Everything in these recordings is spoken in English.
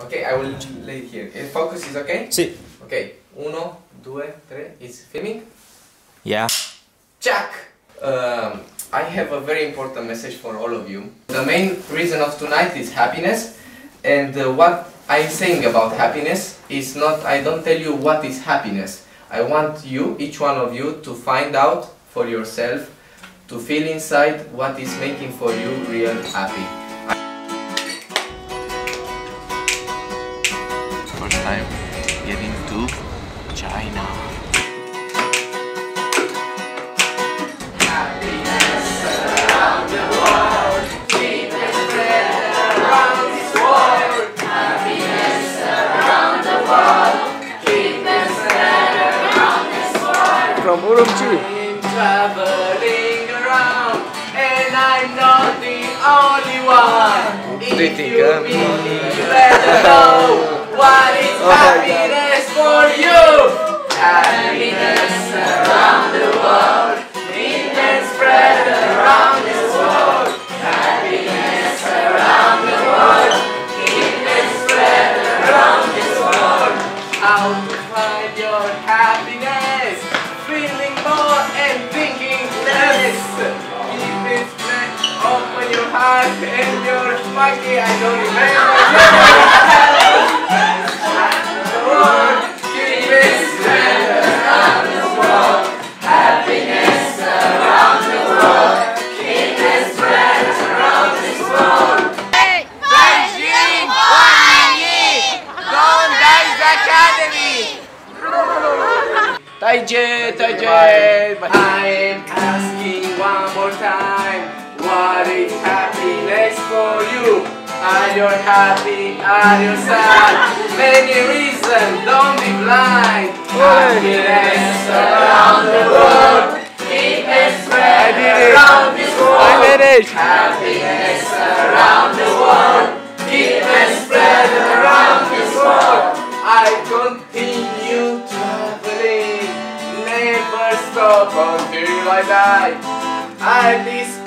Okay, I will lay here. Eh, Focus is okay? Sì. Okay. Uno, due, tre. It's filming. Yeah. Jack! Um, I have a very important message for all of you. The main reason of tonight is happiness, and uh, what I'm saying about happiness is not, I don't tell you what is happiness. I want you, each one of you, to find out for yourself, to feel inside what is making for you real happy. From Urumqi. traveling around, and I'm not the only one. If you I'm- me, better know what is Oh happiness for you. Happiness heart and. I don't remember. the world, keep it straight around the world. Happiness around the world. Keep it spread around this world. Beijing, Academy. I'm asking one more time, is happiness for you? Are you happy? Are you sad? Many reasons, don't be blind. Happiness around the world. Keep it spread around this world. Happiness around the world. Keep it spread around this world. I continue traveling, never stop until I die. I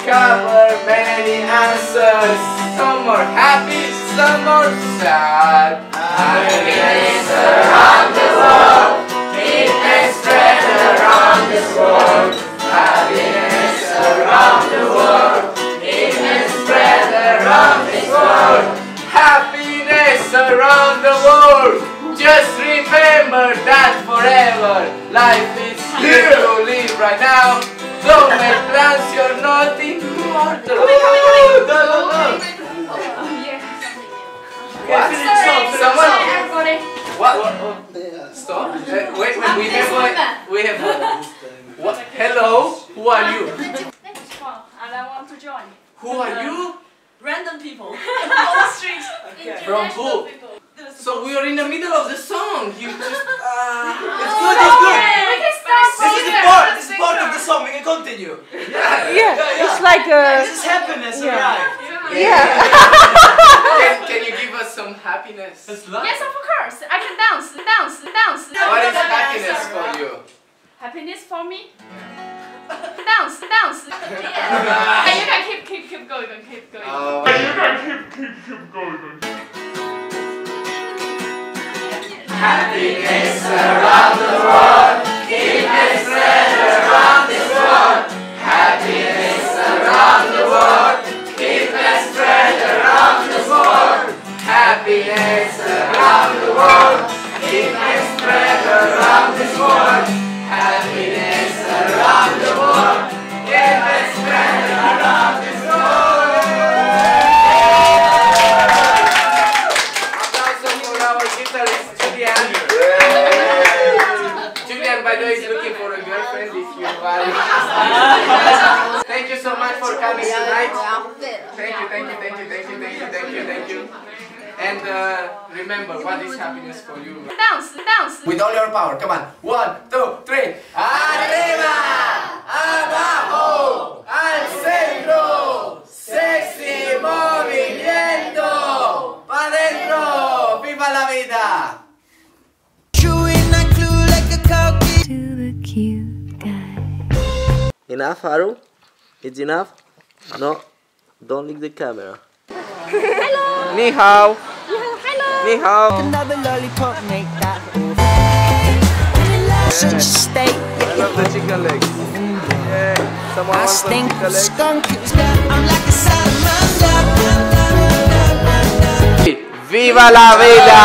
discover many answers. Some are happy, some are sad. Happiness around the world. It spread around this world. Happiness around the world. Spread around this world. Happiness around the world. Just remember that forever. Life is here to live right now. Don't make plans you're not immortal. Coming, coming, coming. No, no, no. What? Someone? Everybody. What? what? what? Stop. Uh, wait, wait. We have a. We have a. What? Hello. Who are you? And I want to join. Who are you? Random people on the street. From who? So we are in the middle of the song. You just. Uh, can continue. yeah. Yeah, it's like a. This is happiness, Yeah. alright. Yeah. Can, can you give us some happiness? Yes, of course. I can dance, dance, dance. What is happiness for you? Happiness for me? Dance, dance. Yeah. And you can keep, keep, keep going, keep going. Um, Happiness around the world, a girlfriend if you are. Thank you so much for coming tonight. Thank you, thank you, thank you, thank you, thank you, thank you, thank you. And uh, remember, what is happiness for you? Dance, dance. With all your power, come on. One, two, three. Arriba, abajo, al centro. Sexy movimiento. Pa dentro. Viva la vida. Enough, Haru? It's enough? No, don't lick the camera. Hello! Ni hao! hello. Ni hao. Another lollipop, make that. Such a state. I love the chicken legs. Yeah. Someone I stink chicken of legs? skunk. I'm like a salamander. Viva la vida!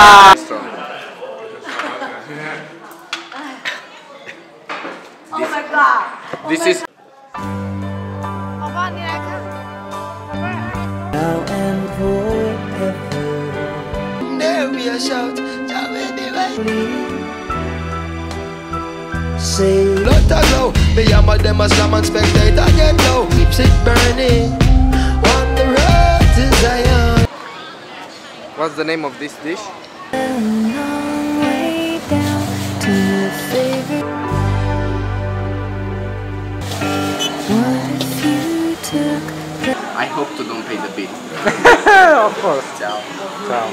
Oh my god. This is Now Say, Lot of glow, me and my them a slam and spectator get low. Keeps it burning on the road to Zion. What's the name of this dish? long way down to your favorite. What if you took I hope to don't pay the bill. of course. Ciao. Ciao.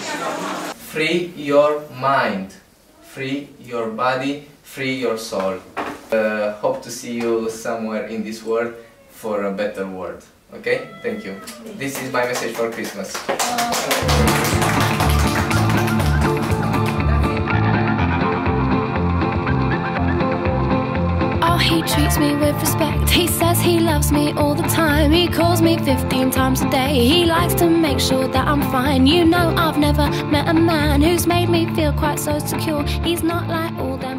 Free your mind, free your body, free your soul. Uh, hope to see you somewhere in this world for a better world. Okay? Thank you. This is my message for Christmas. Oh, he treats me with respect. He says he loves me all the time. He calls me 15 times a day. He likes to make sure that I'm fine. You know, I've never met a man who's made me feel quite so secure. He's not like all them.